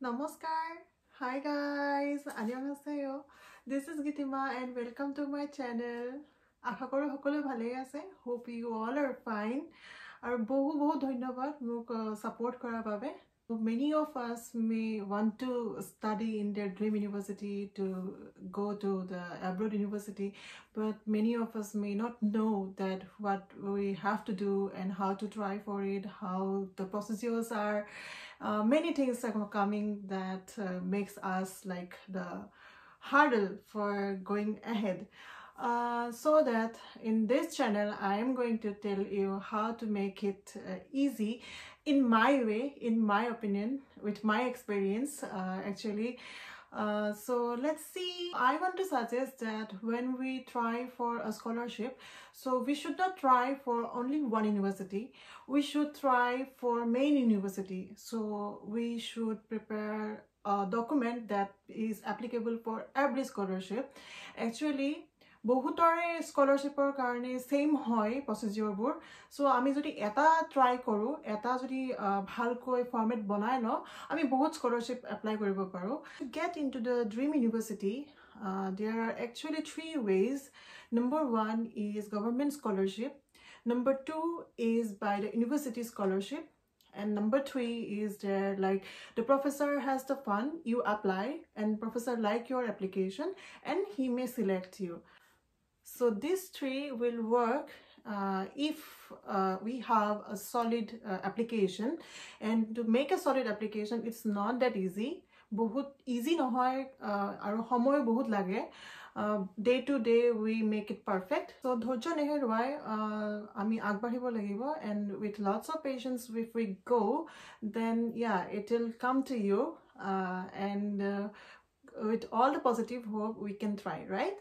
Namaskar. Hi guys. 안녕하세요. This is Gitima and welcome to my channel. আশা কৰোঁ সকলো ভালেই আছে hope you all are fine আৰু বহু বহু ধন্যবাদ মোক ছাপোৰ্ট কৰাৰ বাবে many of us may want to study in their dream university to go to the abroad university but many of us may not know that what we have to do and how to try for it how the procedures are. Uh, many things are coming that uh, makes us like the hurdle for going ahead uh, so that in this channel I am going to tell you how to make it uh, easy in my way, in my opinion, with my experience uh, actually. Uh, so let's see. I want to suggest that when we try for a scholarship, so we should not try for only one university. We should try for main university. So we should prepare a document that is applicable for every scholarship. Actually, বহুতৰে স্কলাৰশ্বিপৰ কাৰণে same হয় প্ৰচিজিঅ'ৰবোৰ চ' আমি যদি এটা try কৰোঁ এটা যদি ভালকৈ ফৰ্মেট বনাই লওঁ আমি বহুত স্কলাৰশ্বিপ এপ্লাই কৰিব পাৰোঁ। Get into the dream university there are actually three ways number one is government scholarship number two is by the university scholarship and number three is there like the professor has the fund you apply and professor like your application and he may select you. so these three will work uh, if uh, we have a solid uh, application and to make a solid application it's not that easy বহুত easy নহয় আৰু সময় বহুত লাগে day to day we make it perfect চ' ধৈৰ্য নেহেৰুৱাই আমি আগবাঢ়িব লাগিব and with lots of পেচেঞ্চ with we গ' দেন ইয়া it will come to you and with all the positive hope we can try right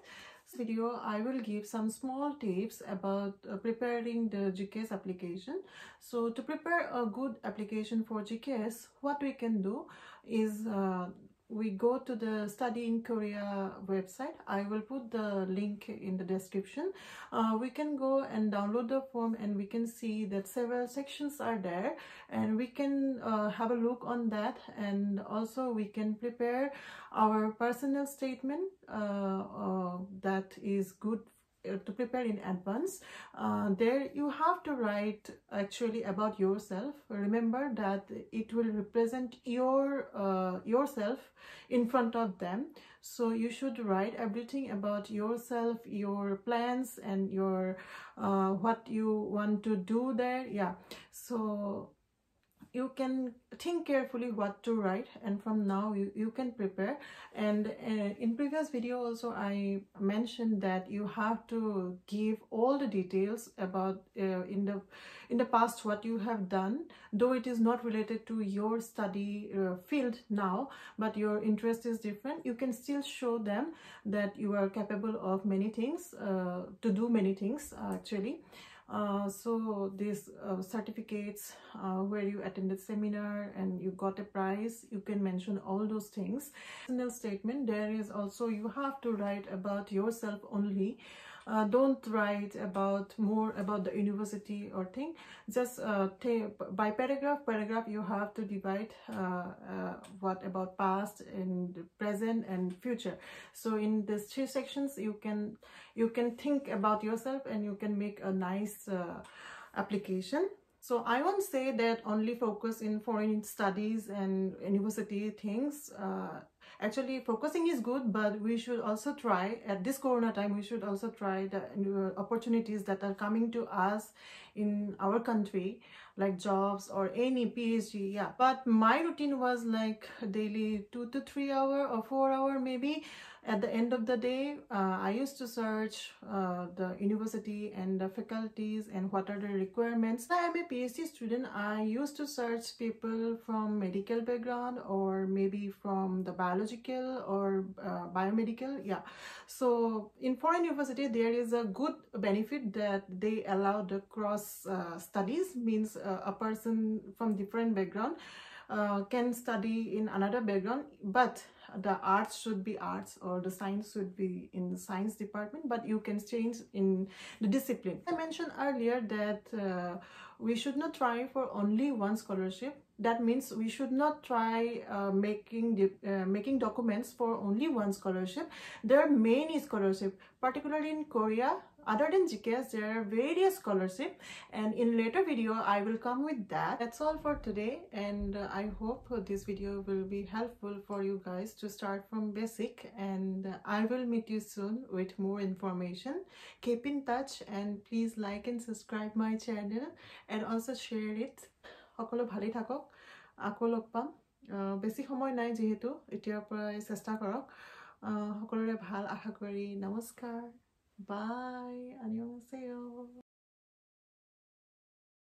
Video I will give some small tips about uh, preparing the GKS application. So to prepare a good application for GKS, what we can do is uh, we go to the study in korea website. I will put the link in the description. Uh, we can go and download the form and we can see that several sections are there and we can uh, have a look on that and also we can prepare our personal statement uh, uh that is good to prepare in advance. Uh, there you have to write actually about yourself. Remember that it will represent your uh, yourself in front of them. So you should write everything about yourself your plans and your uh, what you want to do there. Yeah. So you can think carefully what to write and from now you, you can prepare. And uh, in previous video also I mentioned that you have to give all the details about uh, in the in the past what you have done though it is not related to your study uh, field now but your interest is different. You can still show them that you are capable of many things uh, to do many things actually uh, so these uh, certificates uh, where you attended seminar and you got a prize you can mention all those things. Personal statement there is also you have to write about yourself only uh, don't write about more about the university or thing just uh, by paragraph paragraph you have to divide uh, uh, what about past and present and future so in these three sections you can you can think about yourself and you can make a nice uh, application so I won't say that only focus in foreign studies and university things. Actually, focusing is good, but we should also try, at this corona time, we should also try the opportunities that are coming to us in our country, like jobs or any PhD, yeah. But my routine was like daily two to three hour or four hour maybe at the end of the day, uh, I used to search uh, the university and the faculties and what are the requirements. I am a PhD student. I used to search people from medical background or maybe from the biological or uh, biomedical. Yeah. So in foreign university, there is a good benefit that they allow the cross uh, studies, means uh, a person from different background uh, can study in another background but the arts should be arts or the science should be in the science department but you can change in the discipline. I mentioned earlier that uh, we should not try for only one scholarship. That means we should not try uh, making uh, making documents for only one scholarship. There are many scholarships particularly in korea other than GCAS, there are various scholarship and in later video, I will come with that. That's all for today and uh, I hope this video will be helpful for you guys to start from basic and uh, I will meet you soon with more information. Keep in touch and please like and subscribe my channel and also share it. সকলো ভালেই থাকক আকৌ log পাম বেছি সময় নাই যিহেতু এতিয়াৰ পৰাই চেষ্টা কৰক সকলোৰে ভাল আশা কৰি নমস্কাৰ Bye. 안녕하세요.